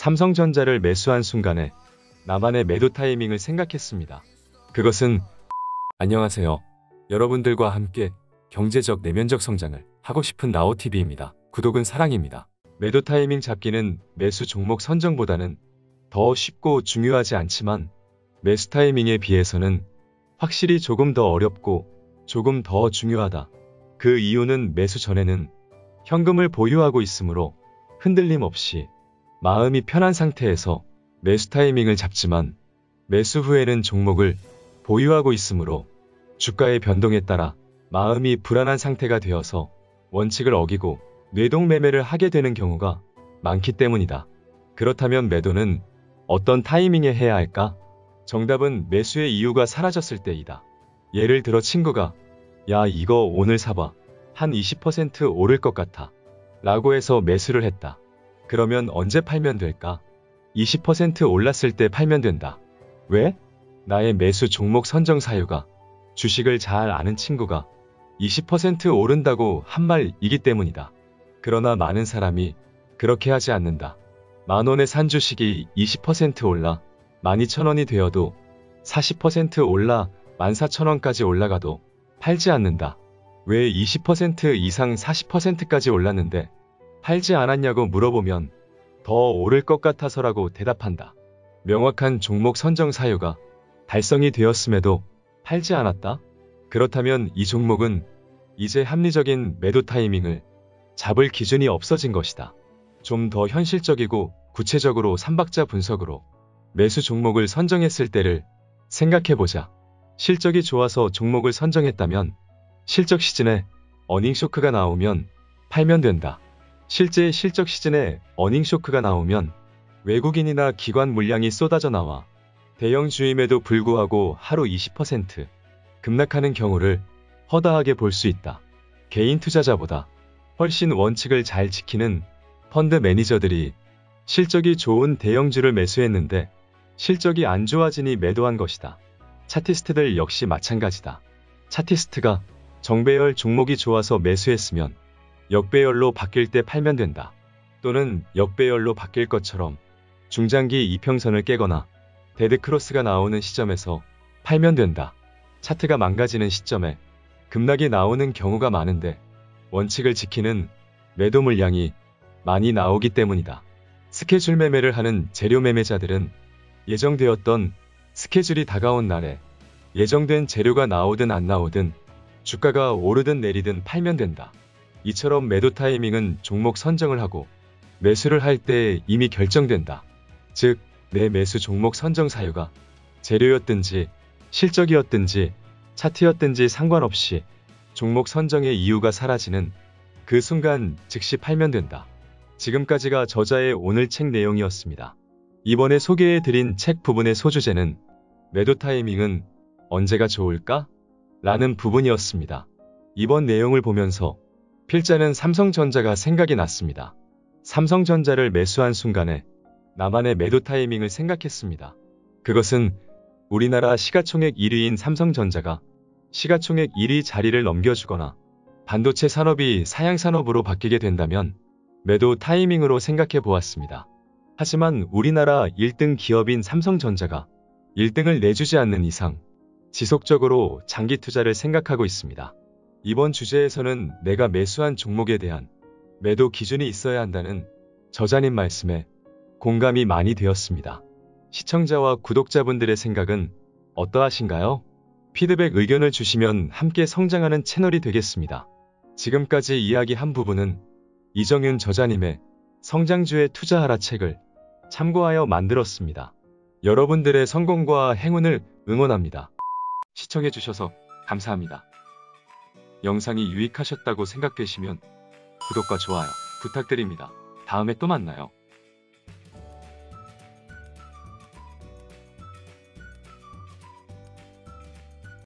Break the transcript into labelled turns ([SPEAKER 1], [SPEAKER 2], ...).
[SPEAKER 1] 삼성전자를 매수한 순간에 나만의 매도 타이밍을 생각했습니다. 그것은 안녕하세요. 여러분들과 함께 경제적 내면적 성장을 하고 싶은 나오TV입니다. 구독은 사랑입니다. 매도 타이밍 잡기는 매수 종목 선정보다는 더 쉽고 중요하지 않지만 매수 타이밍에 비해서는 확실히 조금 더 어렵고 조금 더 중요하다. 그 이유는 매수 전에는 현금을 보유하고 있으므로 흔들림 없이 마음이 편한 상태에서 매수 타이밍을 잡지만 매수 후에는 종목을 보유하고 있으므로 주가의 변동에 따라 마음이 불안한 상태가 되어서 원칙을 어기고 뇌동매매를 하게 되는 경우가 많기 때문이다. 그렇다면 매도는 어떤 타이밍에 해야 할까? 정답은 매수의 이유가 사라졌을 때이다. 예를 들어 친구가 야 이거 오늘 사봐. 한 20% 오를 것 같아. 라고 해서 매수를 했다. 그러면 언제 팔면 될까? 20% 올랐을 때 팔면 된다. 왜? 나의 매수 종목 선정 사유가 주식을 잘 아는 친구가 20% 오른다고 한 말이기 때문이다. 그러나 많은 사람이 그렇게 하지 않는다. 만 원에 산 주식이 20% 올라 12,000원이 되어도 40% 올라 14,000원까지 올라가도 팔지 않는다. 왜 20% 이상 40%까지 올랐는데 팔지 않았냐고 물어보면 더 오를 것 같아서라고 대답한다. 명확한 종목 선정 사유가 달성이 되었음에도 팔지 않았다? 그렇다면 이 종목은 이제 합리적인 매도 타이밍을 잡을 기준이 없어진 것이다. 좀 더 현실적이고 구체적으로 삼박자 분석으로 매수 종목을 선정했을 때를 생각해보자. 실적이 좋아서 종목을 선정했다면 실적 시즌에 어닝 쇼크가 나오면 팔면 된다. 실제 실적 시즌에 어닝 쇼크가 나오면 외국인이나 기관 물량이 쏟아져 나와 대형 주임에도 불구하고 하루 20% 급락하는 경우를 허다하게 볼 수 있다. 개인 투자자보다 훨씬 원칙을 잘 지키는 펀드 매니저들이 실적이 좋은 대형주를 매수했는데 실적이 안 좋아지니 매도한 것이다. chartist들 역시 마찬가지다. chartist가 정배열 종목이 좋아서 매수했으면 역배열로 바뀔 때 팔면 된다. 또는 역배열로 바뀔 것처럼 중장기 이평선을 깨거나 데드크로스가 나오는 시점에서 팔면 된다. 차트가 망가지는 시점에 급락이 나오는 경우가 많은데 원칙을 지키는 매도 물량이 많이 나오기 때문이다. 스케줄 매매를 하는 재료 매매자들은 예정되었던 스케줄이 다가온 날에 예정된 재료가 나오든 안 나오든 주가가 오르든 내리든 팔면 된다. 이처럼 매도 타이밍은 종목 선정을 하고 매수를 할 때 이미 결정된다. 즉, 내 매수 종목 선정 사유가 재료였든지 실적이었든지 차트였든지 상관없이 종목 선정의 이유가 사라지는 그 순간 즉시 팔면 된다. 지금까지가 저자의 오늘 책 내용이었습니다. 이번에 소개해드린 책 부분의 소주제는 매도 타이밍은 언제가 좋을까? 라는 부분이었습니다. 이번 내용을 보면서 필자는 삼성전자가 생각이 났습니다. 삼성전자를 매수한 순간에 나만의 매도 타이밍을 생각했습니다. 그것은 우리나라 시가총액 1위인 삼성전자가 시가총액 1위 자리를 넘겨주거나 반도체 산업이 사양산업으로 바뀌게 된다면 매도 타이밍으로 생각해 보았습니다. 하지만 우리나라 1등 기업인 삼성전자가 1등을 내주지 않는 이상 지속적으로 장기 투자를 생각하고 있습니다. 이번 주제에서는 내가 매수한 종목에 대한 매도 기준이 있어야 한다는 저자님 말씀에 공감이 많이 되었습니다. 시청자와 구독자분들의 생각은 어떠하신가요? 피드백 의견을 주시면 함께 성장하는 채널이 되겠습니다. 지금까지 이야기한 부분은 이정윤 저자님의 성장주에 투자하라 책을 참고하여 만들었습니다. 여러분들의 성공과 행운을 응원합니다. 시청해주셔서 감사합니다. 영상이 유익하셨다고 생각되시면 구독과 좋아요 부탁드립니다. 다음에 또 만나요.